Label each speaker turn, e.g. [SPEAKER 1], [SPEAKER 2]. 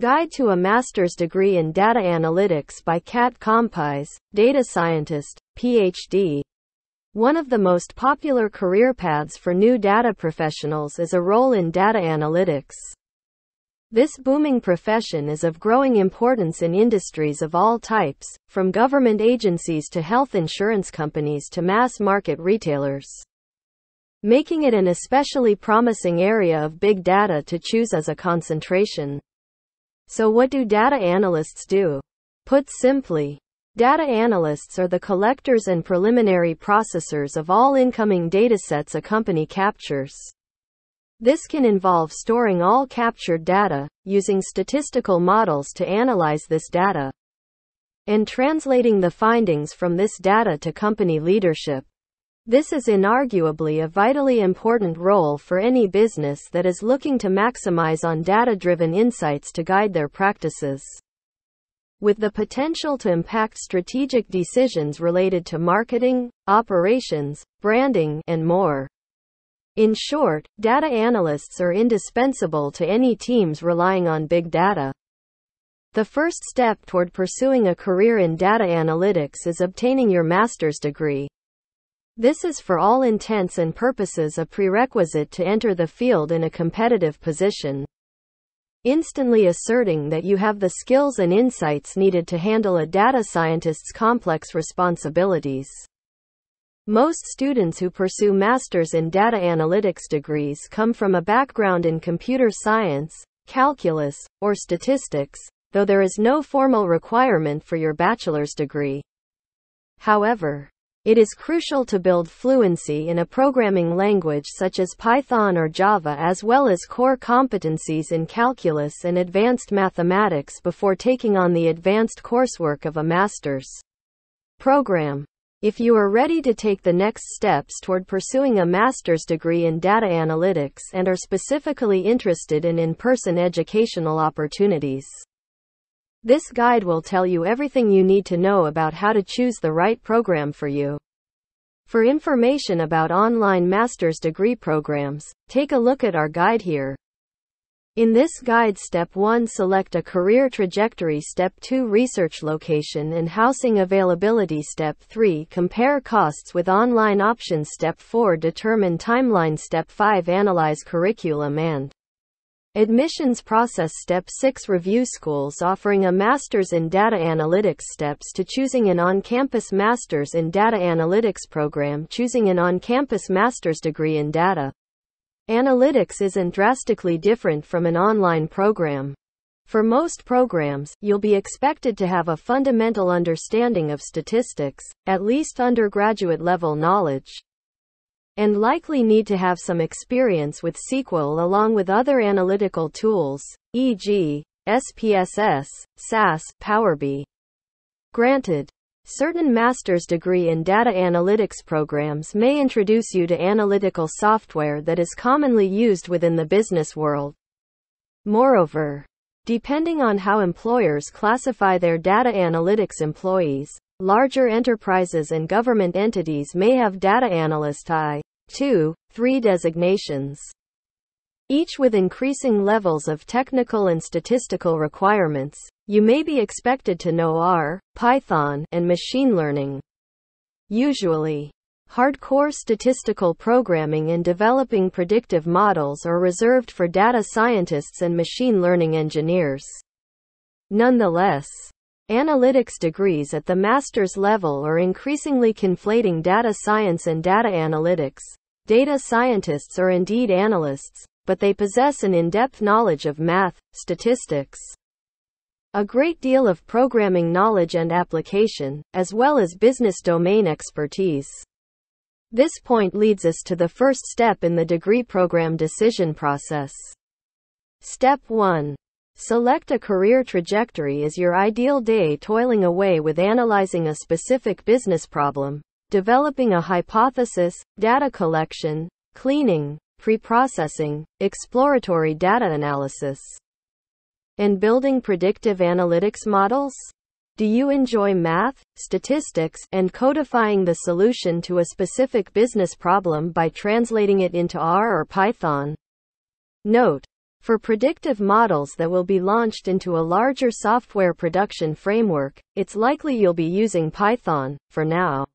[SPEAKER 1] Guide to a Master's Degree in Data Analytics by Kat Kompais, Data Scientist, PhD. One of the most popular career paths for new data professionals is a role in data analytics. This booming profession is of growing importance in industries of all types, from government agencies to health insurance companies to mass market retailers, making it an especially promising area of big data to choose as a concentration. So what do data analysts do? Put simply, data analysts are the collectors and preliminary processors of all incoming datasets a company captures. This can involve storing all captured data, using statistical models to analyze this data, and translating the findings from this data to company leadership. This is inarguably a vitally important role for any business that is looking to maximize on data driven insights to guide their practices. With the potential to impact strategic decisions related to marketing, operations, branding, and more. In short, data analysts are indispensable to any teams relying on big data. The first step toward pursuing a career in data analytics is obtaining your master's degree. This is for all intents and purposes a prerequisite to enter the field in a competitive position. Instantly asserting that you have the skills and insights needed to handle a data scientist's complex responsibilities. Most students who pursue masters in data analytics degrees come from a background in computer science, calculus, or statistics, though there is no formal requirement for your bachelor's degree. However, it is crucial to build fluency in a programming language such as Python or Java as well as core competencies in calculus and advanced mathematics before taking on the advanced coursework of a master's program. If you are ready to take the next steps toward pursuing a master's degree in data analytics and are specifically interested in in-person educational opportunities, this guide will tell you everything you need to know about how to choose the right program for you. For information about online master's degree programs, take a look at our guide here. In this guide Step 1 select a career trajectory Step 2 research location and housing availability Step 3 compare costs with online options Step 4 determine timeline Step 5 analyze curriculum and Admissions process Step 6 Review schools offering a Master's in Data Analytics Steps to choosing an on-campus Master's in Data Analytics program Choosing an on-campus Master's degree in Data Analytics isn't drastically different from an online program. For most programs, you'll be expected to have a fundamental understanding of statistics, at least undergraduate level knowledge and likely need to have some experience with SQL along with other analytical tools, e.g., SPSS, SAS, PowerBI. Granted, certain master's degree in data analytics programs may introduce you to analytical software that is commonly used within the business world. Moreover, depending on how employers classify their data analytics employees, Larger enterprises and government entities may have data analyst I, 2, 3 designations. Each with increasing levels of technical and statistical requirements. You may be expected to know R, Python, and machine learning. Usually, hardcore statistical programming and developing predictive models are reserved for data scientists and machine learning engineers. Nonetheless, Analytics degrees at the master's level are increasingly conflating data science and data analytics. Data scientists are indeed analysts, but they possess an in-depth knowledge of math, statistics, a great deal of programming knowledge and application, as well as business domain expertise. This point leads us to the first step in the degree program decision process. Step 1. Select a career trajectory as your ideal day toiling away with analyzing a specific business problem, developing a hypothesis, data collection, cleaning, pre-processing, exploratory data analysis, and building predictive analytics models? Do you enjoy math, statistics, and codifying the solution to a specific business problem by translating it into R or Python? Note, For predictive models that will be launched into a larger software production framework, it's likely you'll be using Python, for now.